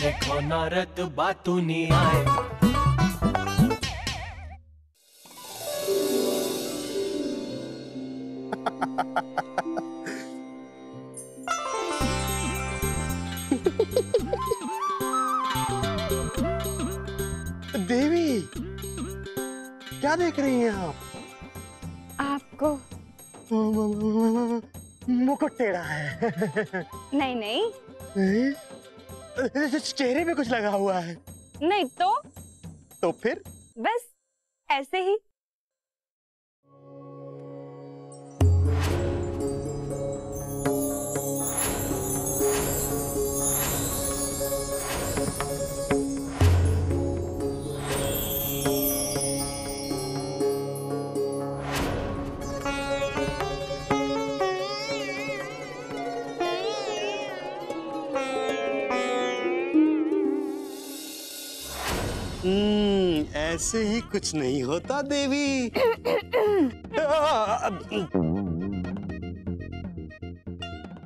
देखो नारद बातू नहीं आए। देवी क्या देख रही हैं आप? आपको? मुकुट टेढ़ा है। नहीं नहीं। हैं? चेहरे पे कुछ लगा हुआ है। नहीं तो? तो फिर? बस ऐसे ही। ऐसे ही कुछ नहीं होता देवी।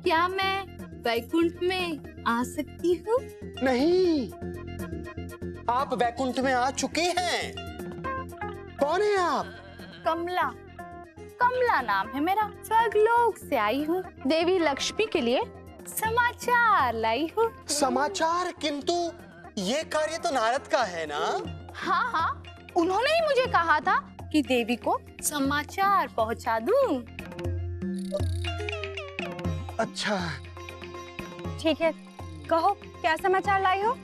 क्या मैं वैकुंठ में आ सकती हूँ? नहीं। आप वैकुंठ में आ चुके हैं। कौन है आप? कमला। कमला नाम है मेरा। स्वर्गलोक से आई हूँ। देवी लक्ष्मी के लिए समाचार लाई हूँ। समाचार? किंतु ये कार्य तो नारद का है ना? हाँ हाँ। उन्होंने ही मुझे कहा था कि देवी को समाचार पहुँचा दूँ। अच्छा ठीक है कहो क्या समाचार लाई हो?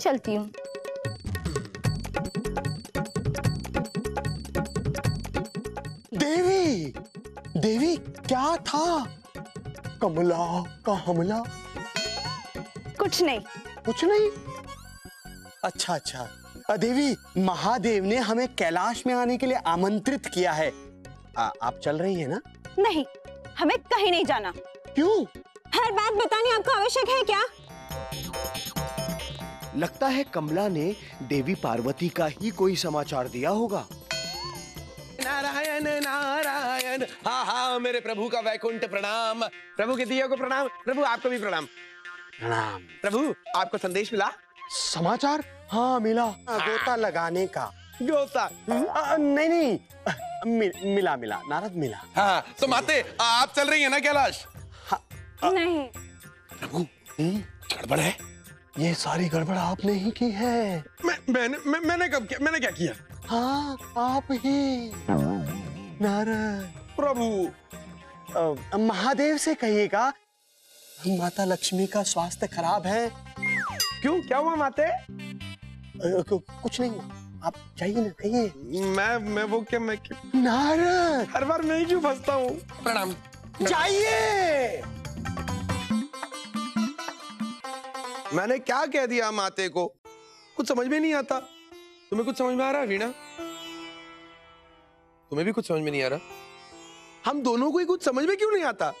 चलती हूँ। देवी देवी क्या था? कमला का हमला? कुछ नहीं। कुछ नहीं? अच्छा अच्छा। देवी महादेव ने हमें कैलाश में आने के लिए आमंत्रित किया है। आ, आप चल रही है ना? नहीं हमें कहीं नहीं जाना। क्यों? हर बात बतानी आपको आवश्यक है क्या? लगता है कमला ने देवी पार्वती का ही कोई समाचार दिया होगा। नारायण नारायण हाँ हाँ मेरे प्रभु का वैकुंठ प्रणाम। प्रभु के दिया को प्रणाम प्रभु आपको भी प्रणाम। प्रणाम। प्रभु आपको संदेश मिला? समाचार? हाँ मिला। गोता लगाने का। गोता? अ, नहीं नहीं। मि, मिला मिला नारद मिला। हाँ तो माते आप चल रही है ना कैलाश? नहीं। प्रभु हम्म, गड़बड़ है। ये सारी गड़बड़ आपने ही की है। मैं मैंने मैं, मैंने कब किया मैंने क्या किया? हाँ आप ही। नारद प्रभु। महादेव से कहिएगा माता लक्ष्मी का स्वास्थ्य खराब है। क्यों? क्या हुआ माते? कुछ नहीं हुआ। आप जाइए ना कहिए। मैं मैं वो क्या मैं क्यों- नारद हर बार मैं ही क्यों फंसता हूँ? प्रणाम। जाइए। मैंने क्या कह दिया माते को? कुछ समझ में नहीं आता। तुम्हें कुछ समझ में आ रहा है, वीणा? तुम्हें भी कुछ समझ में नहीं आ रहा? हम दोनों को ही कुछ समझ में क्यों नहीं आता?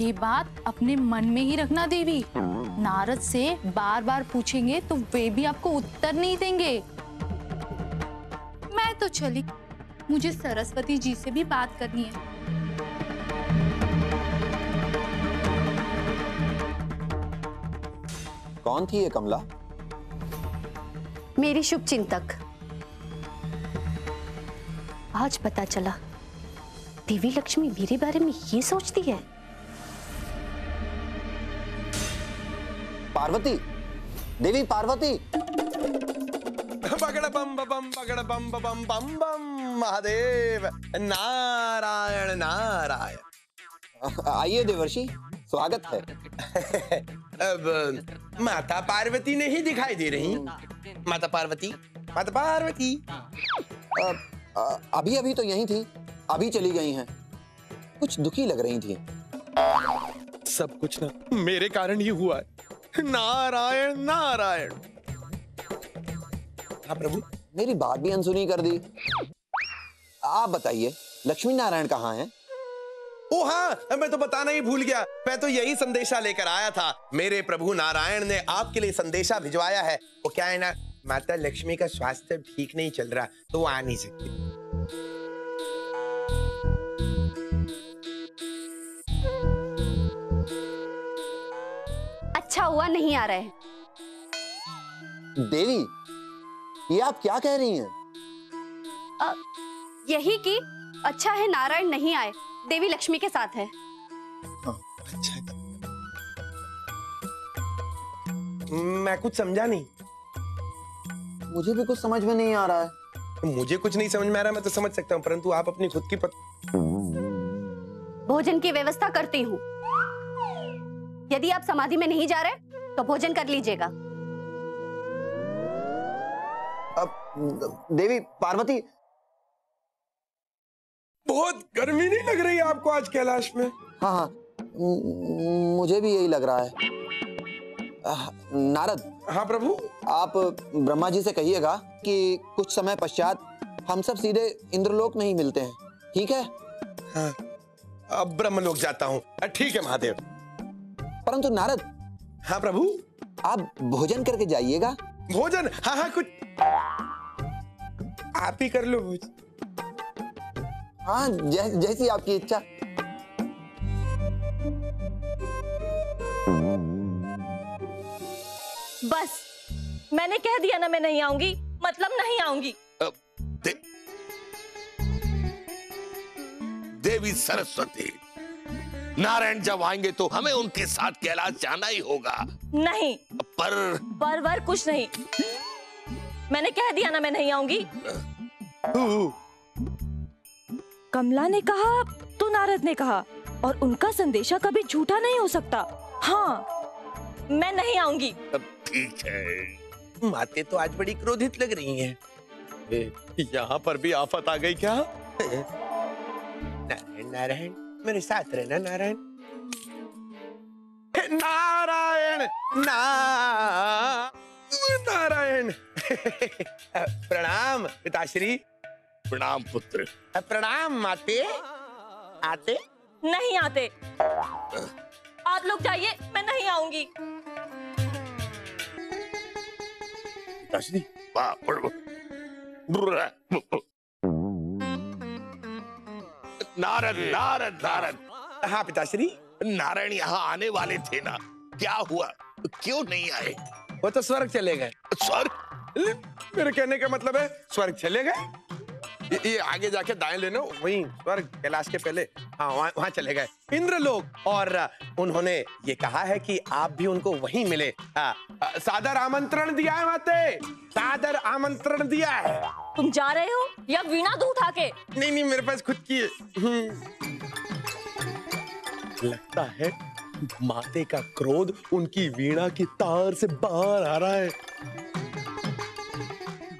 ये बात अपने मन में ही रखना देवी। नारद से बार बार पूछेंगे तो वे भी आपको उत्तर नहीं देंगे। मैं तो चली। मुझे सरस्वती जी से भी बात करनी है। कौन थी ये कमला? मेरी शुभ चिंतक। आज पता चला देवी लक्ष्मी मेरे बारे में ये सोचती है। पार्वती देवी पार्वती। पकड़ बम बम पकड़ बम बम बम बम महादेव। नारायण नारायण। आइए देवर्षि स्वागत है। अब माता पार्वती नहीं दिखाई दे रही। माता पार्वती माता पार्वती। अ, अभी अभी तो यही थी अभी चली गई हैं। कुछ दुखी लग रही थी। सब कुछ ना मेरे कारण ही हुआ है। नारायण नारायण। हाँ प्रभु मेरी बात भी अनसुनी कर दी। आप बताइए लक्ष्मी नारायण कहाँ हैं? ओ हाँ मैं तो बताना ही भूल गया। मैं तो यही संदेशा लेकर आया था। मेरे प्रभु नारायण ने आपके लिए संदेशा भिजवाया है। वो क्या है ना माता लक्ष्मी का स्वास्थ्य ठीक नहीं चल रहा तो वो आ नहीं सकती। हुआ नहीं आ रहे हैं। देवी ये आप क्या कह रही हैं? यही कि अच्छा है नारायण नहीं आए देवी लक्ष्मी के साथ है। अच्छा मैं कुछ समझा नहीं। मुझे भी कुछ समझ में नहीं आ रहा है। मुझे कुछ नहीं समझ में आ रहा मैं तो समझ सकता हूँ परंतु आप अपनी खुद की पत... भोजन की व्यवस्था करती हूँ। यदि आप समाधि में नहीं जा रहे तो भोजन कर लीजिएगा। अब देवी पार्वती। बहुत गर्मी नहीं लग रही आपको आज कैलाश में? हाँ हाँ। मुझे भी यही लग रहा है। नारद। हाँ प्रभु। आप ब्रह्मा जी से कहिएगा कि कुछ समय पश्चात हम सब सीधे इंद्रलोक में ही मिलते हैं। ठीक है? हाँ। अब ब्रह्मलोक जाता हूँ। ठीक है महादेव। परंतु नारद हाँ प्रभु? आप भोजन करके जाइएगा। भोजन? हाँ हाँ कुछ आप ही कर लो भोजन। हाँ जै, जैसी आपकी इच्छा। बस मैंने कह दिया ना मैं नहीं आऊँगी मतलब नहीं आऊँगी। दे, देवी सरस्वती। नारायण जब आएँगे तो हमें उनके साथ कैलाश जाना ही होगा। नहीं। पर पर वर कुछ नहीं। मैंने कह दिया ना मैं नहीं आऊँगी। कमला ने कहा तो नारद ने कहा और उनका संदेशा कभी झूठा नहीं हो सकता। हाँ मैं नहीं आऊँगी। ठीक है। माते तो आज बड़ी क्रोधित लग रही हैं। यहाँ पर भी आफत आ गई क्या? नारायण नारायण। मेरे साथ रहना नारायण हे, नारायण ना नारायण प्रणाम पिताश्री प्रणाम पुत्र प्रणाम माते आते नहीं आते। आप लोग जाइए मैं नहीं आऊँगी। पिताश्री नारद नारद नारद। हाँ पिताश्री। नारायण यहाँ आने वाले थे ना। क्या हुआ? क्यों नहीं आए? वो तो स्वर्ग चले गए। स्वर्ग? मेरे कहने का मतलब है स्वर्ग चले गए? ये, ये आगे जाके दाएँ लेना वहीं स्वर्ग कैलाश के पहले। हाँ वहाँ वहाँ चले गए। इंद्रलोक और उन्होंने ये कहा है कि आप भी उनको वहीं मिले। अ, अ, सादर आमंत्रण दिया है माते सादर आमंत्रण दिया है। तुम जा रहे हो? या वीणा दो उठा के नहीं नहीं मेरे पास खुद की है। हम्म। लगता है माते का क्रोध उनकी वीणा की तार से बाहर आ रहा है।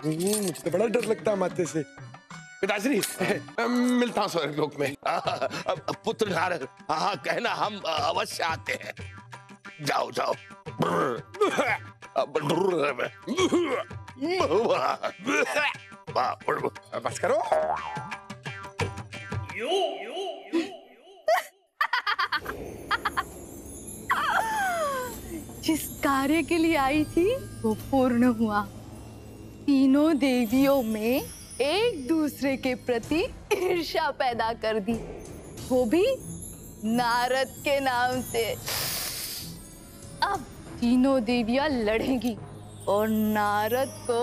हम्म, मुझे तो बड़ा डर लगता है माते से। पिताश्री मिलता हूँ स्वर्ग लोक में। पुत्र नारद हाँ कहना हम अवश्य आते हैं। जाओ जाओ। बस करो। जिस कार्य के लिए आई थी वो पूर्ण हुआ। तीनों देवियों में एक दूसरे के प्रति ईर्षा पैदा कर दी। वो भी नारद के नाम से। अब तीनों देवियाँ लड़ेंगी और नारद को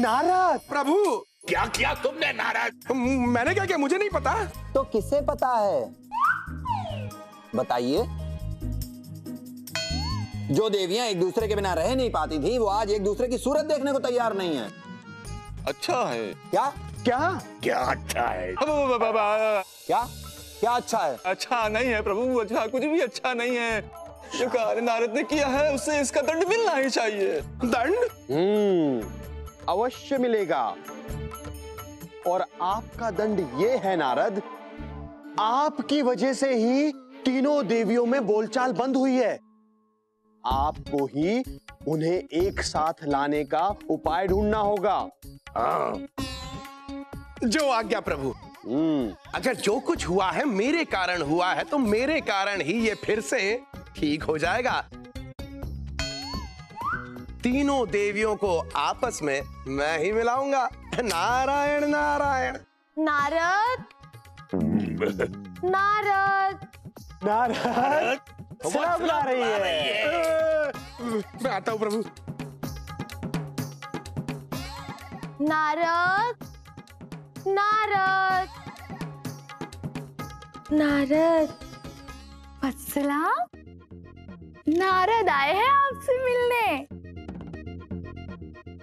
नारद प्रभु! क्या किया तुमने नारद? मैंने क्या किया मुझे नहीं पता। तो किसे पता है? बताइए। जो देवियाँ एक दूसरे के बिना रह नहीं पाती थी वो आज एक दूसरे की सूरत देखने को तैयार नहीं है। अच्छा है। क्या? क्या? क्या अच्छा है? क्या? क्या अच्छा है? अच्छा नहीं है प्रभु अच्छा कुछ भी अच्छा नहीं है। जो कार्य नारद ने किया है उससे इसका दंड मिलना ही चाहिए। दंड? हम्म अवश्य मिलेगा। और आपका दंड ये है नारद आपकी वजह से ही तीनों देवियों में बोलचाल बंद हुई है। आपको ही उन्हें एक साथ लाने का उपाय ढूंढना होगा। हाँ। जो आज्ञा प्रभु। हम्म। अगर जो कुछ हुआ है मेरे कारण हुआ है तो मेरे कारण ही ये फिर से ठीक हो जाएगा। तीनों देवियों को आपस में मैं ही मिलाऊँगा। नारायण नारायण। नारद। नारद। नारद। सलाह बुला रही है। मैं आता हूँ प्रभु। नारद नारद। नारद वत्सला नारद आए हैं आपसे मिलने।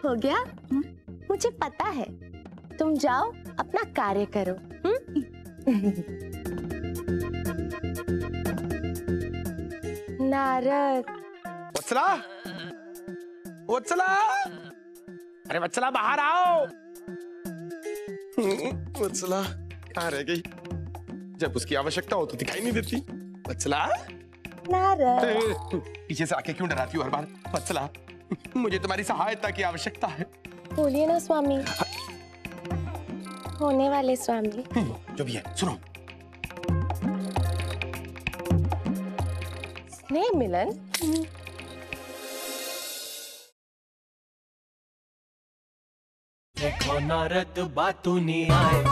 हो गया? मुझे पता है। तुम जाओ अपना कार्य करो। हम्म? नारद। वत्सला? वत्सला? अरे वत्सला बाहर आओ। वत्सला कहाँ रह गई? जब उसकी आवश्यकता हो तो दिखाई नहीं देती। वत्सला? नारद। पीछे से आके क्यों डराती हो हर बार? वत्सला मुझे तुम्हारी सहायता की आवश्यकता है। बोलिए ना स्वामी। होने वाले स्वामी। जो भी है सुनो। स्नेह मिलन। देखो नारद बातूनी आए।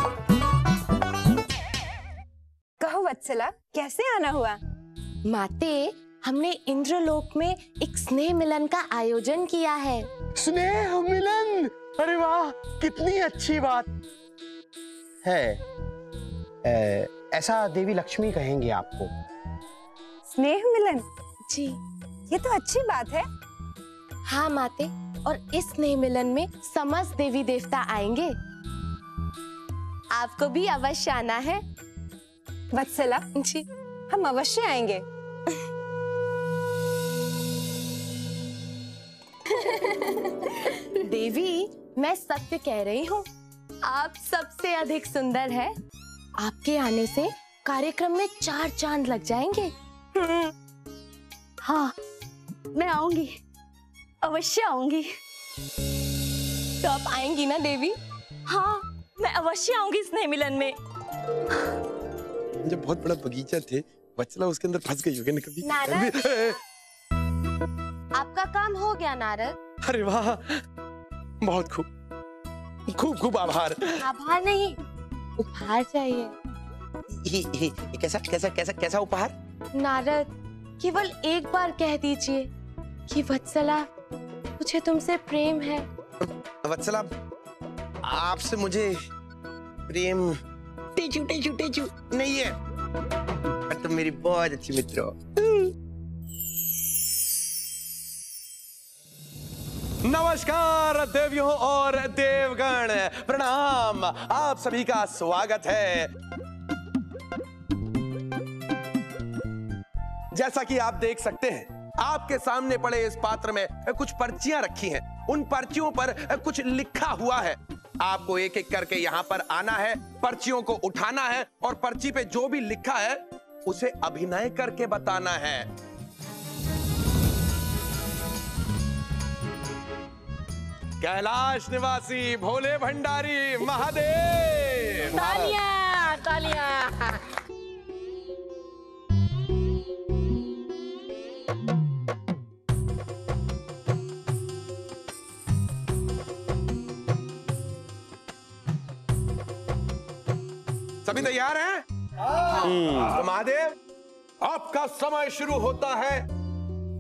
कहो वत्सला कैसे आना हुआ? माते हमने इंद्रलोक में एक स्नेह मिलन का आयोजन किया है। स्नेह मिलन? अरे वाह कितनी अच्छी बात। है ए, ऐसा देवी लक्ष्मी कहेंगे आपको। स्नेह मिलन। जी। ये तो अच्छी बात है। हाँ माते और इस स्नेह मिलन में समस्त देवी देवता आएँगे। आपको भी अवश्य आना है। वत्सला जी। हम अवश्य आएँगे। देवी मैं सत्य कह रही हूँ। आप सबसे अधिक सुंदर है। आपके आने से कार्यक्रम में चार चाँद लग जाएँगे। हाँ मैं आऊँगी। अवश्य आऊँगी। तो आप आएँगी ना देवी? हाँ मैं अवश्य आऊँगी स्नेह मिलन में। जब बहुत बड़ा बगीचा थे। वत्सला उसके अंदर फंस गई होगी ना कभी? नारद। आपका काम हो गया नारद। अरे वाह! बहुत खूब। खूब खूब आभार। आभार नहीं उपहार चाहिए। ये- कैसा कैसा कैसा कैसा उपहार? नारद केवल एक बार कह दीजिए कि वत्सला मुझे तुमसे प्रेम है। वत्सला आपसे मुझे प्रेम टेचू टेचू टेचू नहीं है। पर तुम मेरी बहुत अच्छी मित्र हो। नमस्कार देवियों और देवगण। प्रणाम आप सभी का स्वागत है। जैसा कि आप देख सकते हैं, आपके सामने पड़े इस पात्र में कुछ पर्चियाँ रखी हैं। उन पर्चियों पर कुछ लिखा हुआ है। आपको एक एक करके यहाँ पर आना है, पर्चियों को उठाना है और पर्ची पे जो भी लिखा है, उसे अभिनय करके बताना है। कैलाश निवासी, भोले भंडारी, महादेव! तालियाँ तालियाँ। सभी तैयार हैं? तो महादेव आपका समय शुरू होता है।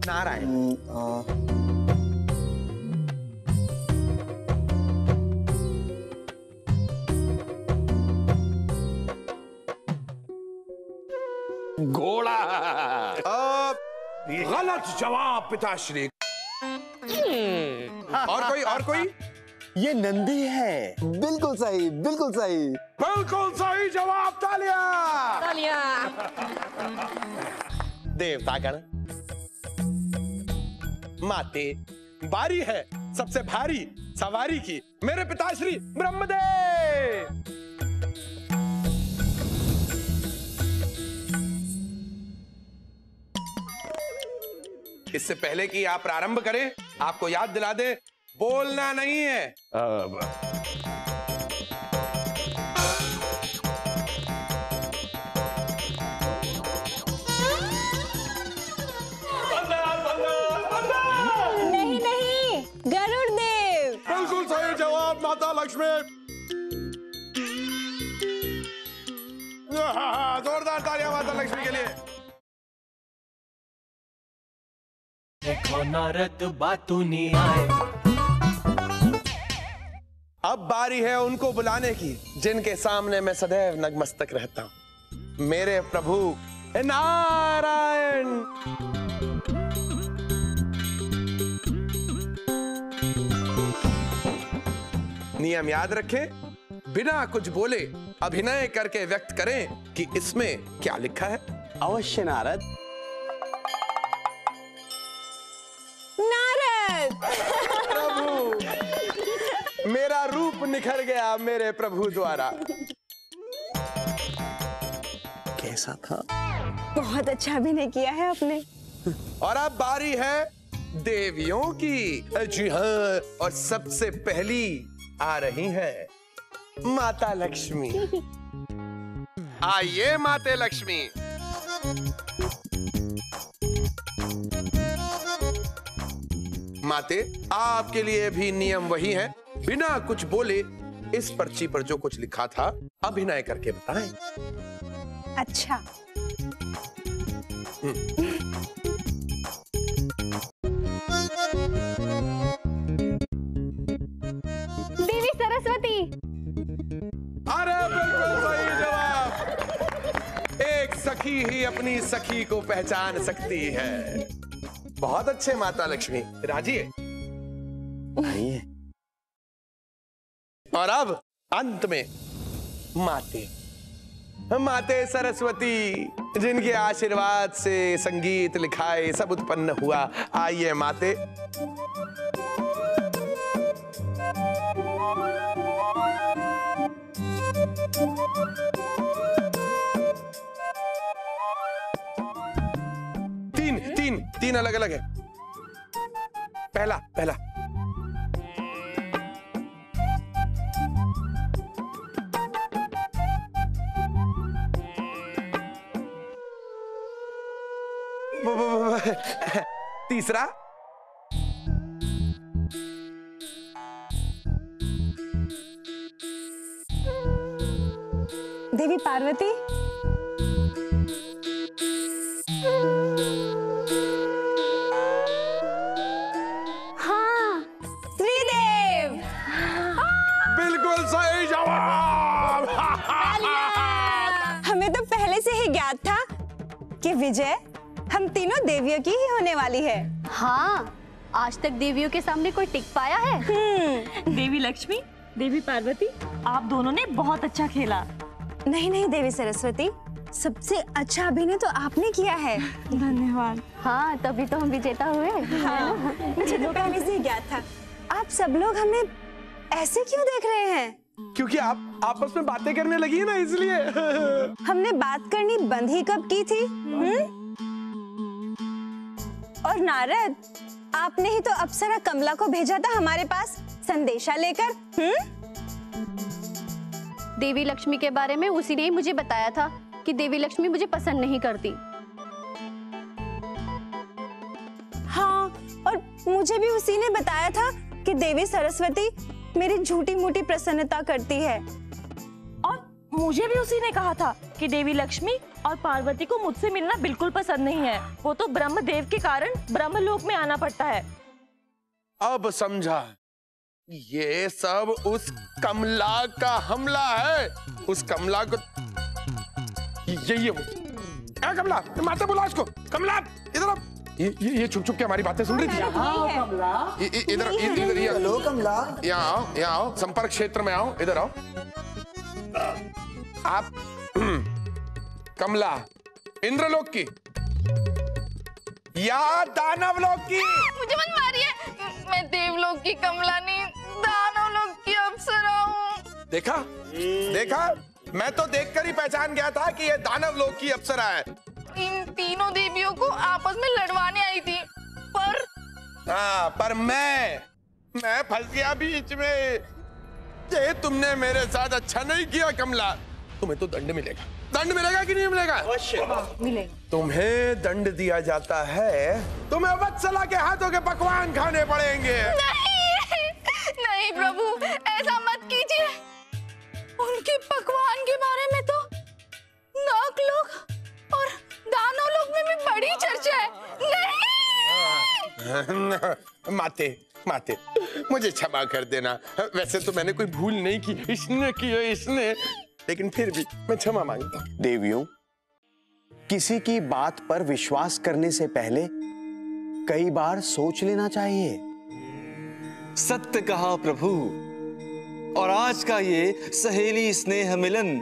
नारायण। घोड़ा। गलत जवाब पिताश्री। और कोई और कोई? ये नंदी है। बिल्कुल सही बिल्कुल सही। बिल्कुल सही जवाब तालिया। तालियाँ। देवतागण माते बारी है सबसे भारी सवारी की। मेरे पिताश्री ब्रह्मदेव। इससे पहले कि आप प्रारंभ करें आपको याद दिला दे बोलना नहीं है। जवाब माता लक्ष्मी जोरदार तालियाँ माता लक्ष्मी के लिए। देखो नारद बातूनी आए। अब बारी है उनको बुलाने की जिनके सामने मैं सदैव नगमस्तक रहता हूँ। मेरे प्रभु नारायण। नियम याद रखें। बिना कुछ बोले अभिनय करके व्यक्त करें कि इसमें क्या लिखा है। अवश्य नारद। नारद! प्रभु! मेरा रूप निखर गया मेरे प्रभु द्वारा। कैसा था? बहुत अच्छा अभिनय किया है आपने। और अब बारी है देवियों की। जी हाँ और सबसे पहली आ रही है। माता लक्ष्मी। आइए माते लक्ष्मी। माते आपके लिए भी नियम वही है। बिना कुछ बोले इस पर्ची पर जो कुछ लिखा था अभिनय करके बताएँ। अच्छा। सखी ही अपनी सखी को पहचान सकती है। बहुत अच्छे, माता लक्ष्मी। राज़ी है? और अब अंत में माते। माते सरस्वती, जिनके आशीर्वाद से संगीत लिखाए सब उत्पन्न हुआ। आइए माते। तीन तीन अलग अलग है पहला पहला तीसरा ज्ञात था कि विजय हम तीनों देवियों की ही होने वाली है। हाँ आज तक देवियों के सामने कोई टिक पाया है? देवी लक्ष्मी देवी पार्वती आप दोनों ने बहुत अच्छा खेला। नहीं नहीं देवी सरस्वती सबसे अच्छा अभिनय तो आपने किया है। धन्यवाद। हाँ तभी तो हम विजेता हुए। हाँ, मुझे तो पहले से ही ज्ञात था। आप सब लोग हमें ऐसे क्यों देख रहे हैं? क्योंकि आप आपस में बातें करने लगी है ना इसलिए। हमने बात करनी बंद ही कब की थी? हम्म? और नारद आपने ही तो अप्सरा कमला को भेजा था हमारे पास संदेशा लेकर हम्म? देवी लक्ष्मी के बारे में उसी ने ही मुझे बताया था कि देवी लक्ष्मी मुझे पसंद नहीं करती। हाँ और मुझे भी उसी ने बताया था कि देवी सरस्वती मेरी झूठी मूठी प्रसन्नता करती है। और मुझे भी उसी ने कहा था कि देवी लक्ष्मी और पार्वती को मुझसे मिलना बिल्कुल पसंद नहीं है। वो तो ब्रह्मदेव के कारण ब्रह्मलोक में आना पड़ता है। अब समझा। ये सब उस कमला का हमला है। उस कमला को ये ये वो। कमला माता बुला उसको कमला इधर आ। ये ये, ये छुप छुप के हमारी बातें सुन रही थी। इ- इ- इधर इधर हेलो कमला। यहाँ आओ यहाँ आओ संपर्क क्षेत्र में आओ इधर आओ। आप कमला इंद्रलोक की या दानव लोक की? मुझे मत मारिए मैं देवलोक की कमला नहीं दानवलोक की अप्सरा हूँ। देखा? देखा? मैं तो देखकर ही पहचान गया था कि ये दानव लोक की अप्सरा है। इन तीनों देवियों को आपस में लड़वाने आई थी। पर हाँ पर मैं मैं फंस गया बीच में। ये तुमने मेरे साथ अच्छा नहीं किया कमला। तुम्हें तो दंड मिलेगा। दंड मिलेगा कि नहीं मिलेगा? मिलेगा। तुम्हें दंड दिया जाता है। तुम्हें वत्सला के हाथों के पकवान खाने पड़ेंगे। नहीं नहीं प्रभु ऐसा मत कीजिए। उनके पकवान के बारे में तो नाग लोग और दानव लोग में भी बड़ी चर्चा है। नहीं! माते माते मुझे क्षमा कर देना। वैसे तो मैंने कोई भूल नहीं की इसने की है इसने। लेकिन फिर भी मैं क्षमा माँगता हूँ। देवियों किसी की बात पर विश्वास करने से पहले कई बार सोच लेना चाहिए। सत्य कहा प्रभु और आज का ये सहेली स्नेह मिलन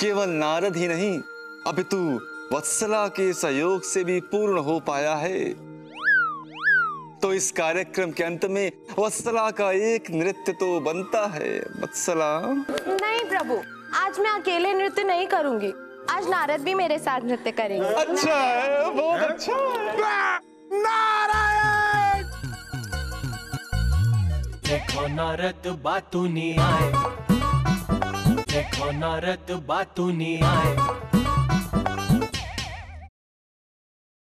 केवल नारद ही नहीं अपितु वत्सला के सहयोग से भी पूर्ण हो पाया है। तो इस कार्यक्रम के अंत में वत्सला का एक नृत्य तो बनता है। वत्सला। नहीं प्रभु आज मैं अकेले नृत्य नहीं करूँगी। आज नारद भी मेरे साथ नृत्य करेंगे। अच्छा है बहुत अच्छा है। नारायण! देखो नारद बातूनी आए। देखो नारद बातूनी आए।